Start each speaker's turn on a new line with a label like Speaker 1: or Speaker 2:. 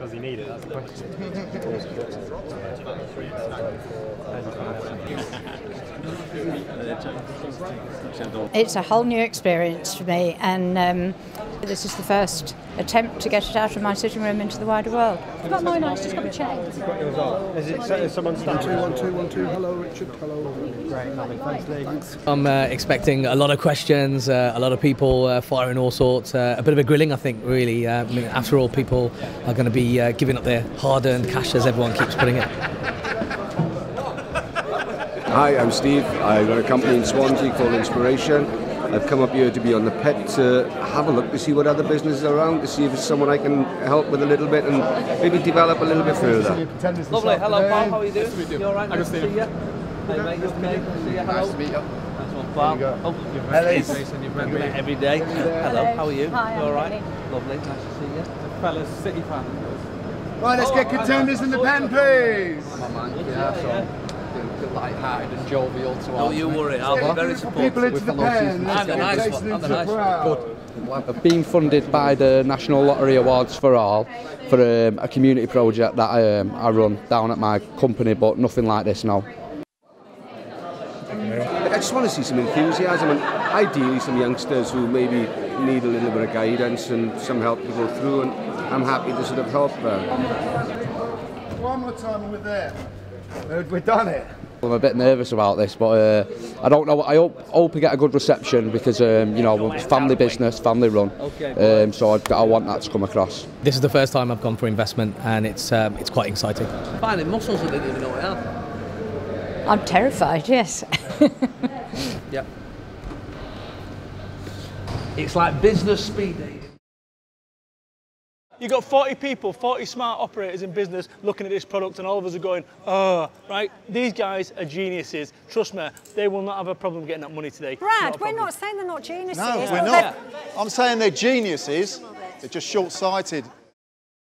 Speaker 1: Does he need it? That's the question.
Speaker 2: It's a whole new experience for me, and um, this is the first attempt to get it out of my sitting room into the wider world.
Speaker 3: I've got mine on, just got a chain.
Speaker 1: Is it is someone
Speaker 4: One, two, one, two, one, two. Hello, Richard. Hello.
Speaker 1: Great, lovely. Thanks, Lee. Thanks.
Speaker 5: I'm uh, expecting a lot of questions, uh, a lot of people uh, firing all sorts, uh, a bit of a grilling, I think, really. Uh, I mean, after all, people are going to be uh, giving up their hard earned cash as everyone keeps putting it.
Speaker 6: Hi, I'm Steve. I run a company in Swansea called Inspiration. I've come up here to be on the pit to have a look to see what other businesses are around, to see if it's someone I can help with a little bit and maybe develop a little bit further.
Speaker 5: Lovely. Hello, pal. How are you doing? You all right? Nice to see you. Hey, mate. You okay? Nice to see you. Hello. Nice to meet you. Nice one, pal. Oh,
Speaker 1: Hello.
Speaker 5: You've met me every day. Hello. How are you?
Speaker 3: Hi,
Speaker 5: You all
Speaker 3: I'm? Penny.
Speaker 5: Lovely. Nice to see you.
Speaker 1: Fellas, City fan.
Speaker 4: Right, let's oh, get contenders in the pen, please.
Speaker 7: Yeah, so feel light-hearted and jovial to all.
Speaker 5: Don't you worry. I'll be very
Speaker 4: People into the pen. Let's
Speaker 5: I'm the nice one, I'm the nice one.
Speaker 7: I've been funded by the National Lottery Awards for All for um, a community project that I, um, I run down at my company, but nothing like this now.
Speaker 6: I just want to see some enthusiasm and ideally some youngsters who maybe need a little bit of guidance and some help to go through and I'm happy to sort of help them.
Speaker 4: One more time and we're there. Uh, We've done it.
Speaker 7: I'm a bit nervous about this, but uh, I don't know. I hope, hope we get a good reception because um, you know it's family business, family run. Um, so I, I want that to come across.
Speaker 5: This is the first time I've gone for investment, and it's um, it's quite exciting. Finding muscles that didn't even know I had.
Speaker 2: I'm terrified, yes.
Speaker 5: Yep. It's like business speed dating.
Speaker 8: You've got 40 people, 40 smart operators in business looking at this product, and all of us are going, oh, right? These guys are geniuses. Trust me, they will not have a problem getting that money today.
Speaker 3: Brad,
Speaker 8: Not
Speaker 3: we're not saying they're not geniuses.
Speaker 4: No, we're
Speaker 3: they're-
Speaker 4: not. I'm saying they're geniuses. They're just short-sighted